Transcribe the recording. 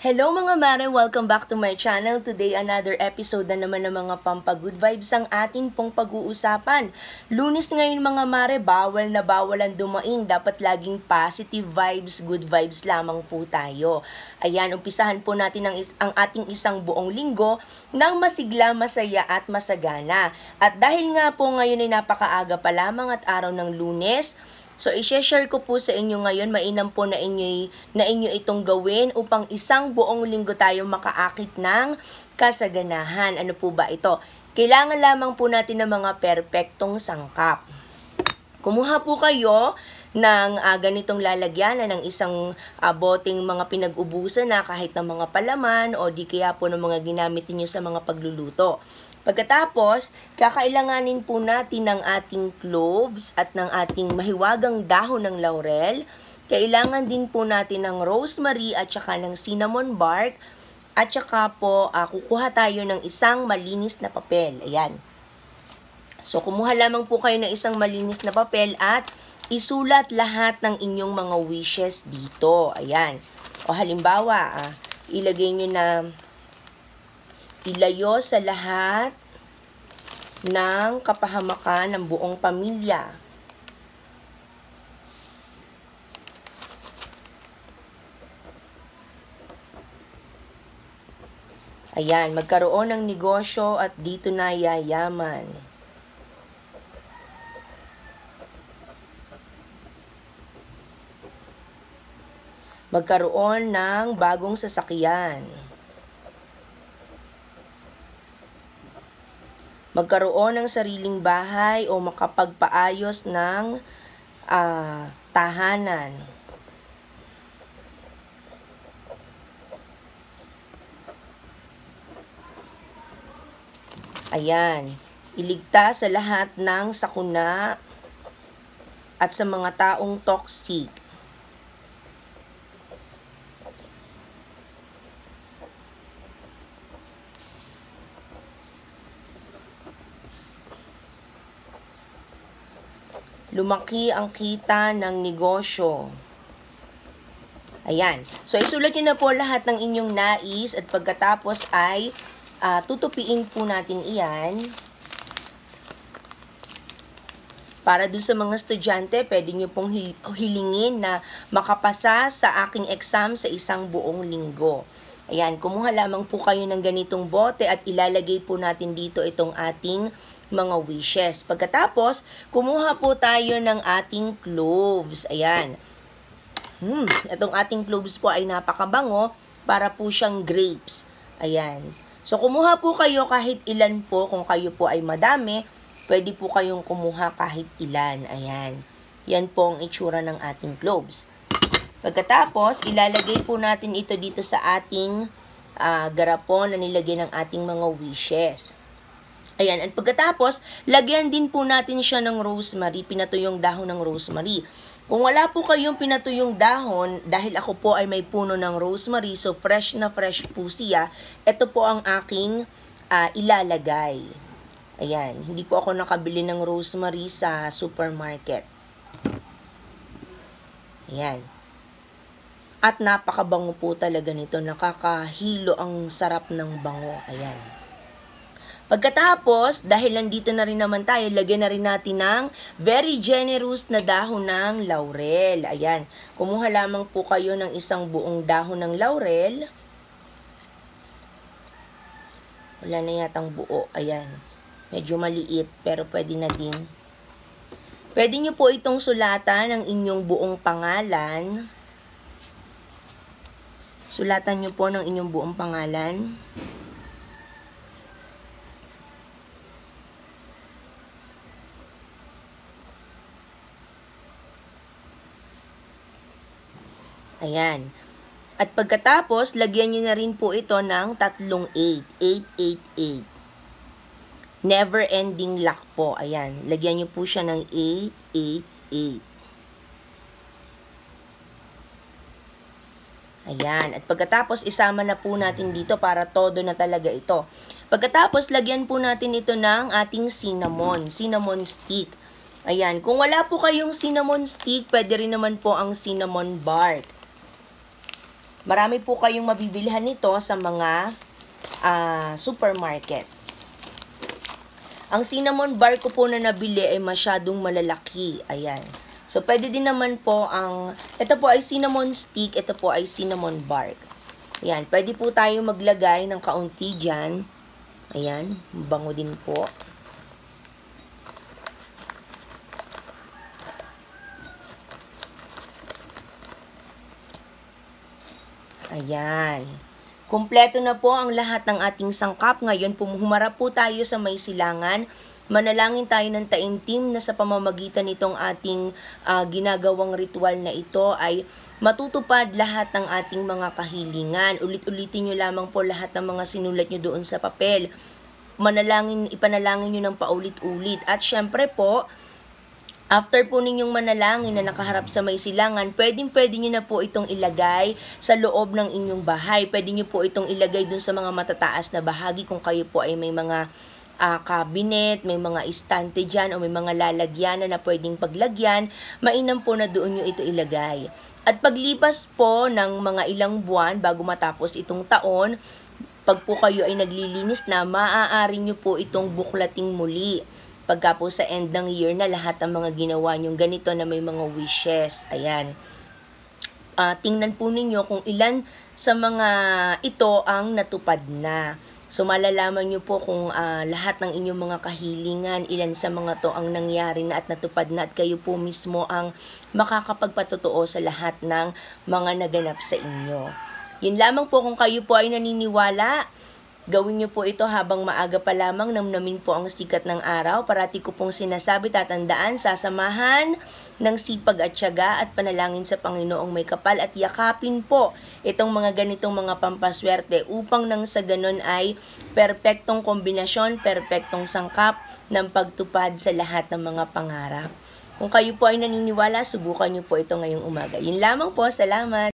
Hello mga mare! Welcome back to my channel. Today, another episode na naman ng mga pampagood vibes ang ating pong pag-uusapan. Lunis ngayon mga mare, bawal na bawal ang dumaing. Dapat laging positive vibes, good vibes lamang po tayo. Ayan, umpisahan po natin ang, ang ating isang buong linggo ng masigla, masaya at masagana. At dahil nga po ngayon ay napakaaga pa lamang at araw ng lunes, So, i-share ko po sa inyo ngayon, mainam po na inyo, na inyo itong gawin upang isang buong linggo tayo makaakit ng kasaganahan. Ano po ba ito? Kailangan lamang po natin ng mga perpektong sangkap. Kumuha po kayo ng uh, ganitong lalagyanan ng isang uh, boteng mga pinag-ubusan na kahit ng mga palaman o di kaya po ng mga ginamit niyo sa mga pagluluto. Pagkatapos, kakailanganin po natin ng ating cloves at ng ating mahiwagang dahon ng laurel. Kailangan din po natin ng rosemary at saka ng cinnamon bark. At saka po, uh, kukuha tayo ng isang malinis na papel. Ayan. So, kumuha lamang po kayo ng isang malinis na papel at isulat lahat ng inyong mga wishes dito. Ayan. O halimbawa, uh, ilagay nyo na ilayo sa lahat ng kapahamakan ng buong pamilya. Ayan, magkaroon ng negosyo at dito na yayaman. Magkaroon ng bagong sasakyan. Magkaroon ng sariling bahay o makapagpaayos ng uh, tahanan. Ayan. Iligtas sa lahat ng sakuna at sa mga taong toxic. Lumaki ang kita ng negosyo. Ayan. So, isulat nyo na po lahat ng inyong nais at pagkatapos ay uh, tutupiin po natin iyan. Para dun sa mga estudyante, pwede nyo pong hilingin na makapasa sa aking exam sa isang buong linggo. Ayan, kumuha lamang po kayo ng ganitong bote at ilalagay po natin dito itong ating mga wishes. Pagkatapos, kumuha po tayo ng ating cloves. Ayan. Hmm, itong ating cloves po ay napakabango para po siyang grapes. Ayan. So, kumuha po kayo kahit ilan po. Kung kayo po ay madami, pwede po kayong kumuha kahit ilan. Ayan. Yan po ang itsura ng ating cloves. Pagkatapos, ilalagay po natin ito dito sa ating uh, garapon na nilagay ng ating mga wishes. Ayan, at pagkatapos, lagyan din po natin siya ng rosemary, pinatuyong dahon ng rosemary. Kung wala po kayong pinatuyong dahon, dahil ako po ay may puno ng rosemary, so fresh na fresh po siya, ito po ang aking uh, ilalagay. Ayan, hindi po ako nakabili ng rosemary sa supermarket. Ayan. At napakabango po talaga nito. Nakakahilo ang sarap ng bango. Ayan. Pagkatapos, dahil nandito na rin naman tayo, lagyan na rin natin ng very generous na dahon ng laurel. Ayan, kumuha lamang po kayo ng isang buong dahon ng laurel. Wala na yatang buo. Ayan, medyo maliit pero pwede na din. Pwede nyo po itong sulatan ng inyong buong pangalan. Sulatan nyo po ng inyong buong pangalan. Ayan. At pagkatapos, lagyan nyo na rin po ito ng tatlong 8. 888. Never ending lock po. Ayan. Lagyan nyo po siya ng 888. Ayan. At pagkatapos, isama na po natin dito para todo na talaga ito. Pagkatapos, lagyan po natin ito ng ating cinnamon. Cinnamon stick. Ayan. Kung wala po kayong cinnamon stick, pwede rin naman po ang cinnamon bark. Marami po kayong mabibilhan nito sa mga uh, supermarket. Ang cinnamon bar ko po na nabili ay masyadong malalaki. Ayan. So, pwede din naman po ang, ito po ay cinnamon stick, ito po ay cinnamon bark. Ayan, pwede po tayo maglagay ng kaunti dyan. Ayan, bango din po. Ayan. Kumpleto na po ang lahat ng ating sangkap. Ngayon, humarap po tayo sa may silangan. Manalangin tayo ng taimtim na sa pamamagitan nitong ating uh, ginagawang ritual na ito ay matutupad lahat ng ating mga kahilingan. Ulit-ulitin nyo lamang po lahat ng mga sinulat nyo doon sa papel. Manalangin, ipanalangin nyo ng paulit-ulit. At syempre po, After po ninyong manalangin na nakaharap sa may silangan, pwedeng pwede nyo na po itong ilagay sa loob ng inyong bahay. Pwede nyo po itong ilagay dun sa mga matataas na bahagi kung kayo po ay may mga uh, cabinet, may mga istante dyan o may mga lalagyan na pwedeng paglagyan, mainam po na doon nyo ito ilagay. At paglipas po ng mga ilang buwan bago matapos itong taon, pag po kayo ay naglilinis na, maaari nyo po itong buklating muli pagka po sa end ng year na lahat ng mga ginawa nyong ganito na may mga wishes. Ayan. Uh, tingnan po ninyo kung ilan sa mga ito ang natupad na. So malalaman nyo po kung uh, lahat ng inyong mga kahilingan, ilan sa mga to ang nangyari na at natupad na at kayo po mismo ang makakapagpatotoo sa lahat ng mga naganap sa inyo. Yun lamang po kung kayo po ay naniniwala Gawin niyo po ito habang maaga pa lamang namnamin po ang sikat ng araw. Parati ko pong sinasabi tatandaan, sasamahan ng sipag at tiyaga at panalangin sa Panginoong may kapal at yakapin po itong mga ganitong mga pampaswerte upang nang sa ganon ay perpektong kombinasyon, perpektong sangkap ng pagtupad sa lahat ng mga pangarap. Kung kayo po ay naniniwala, subukan niyo po ito ngayong umaga. Yun lamang po, salamat!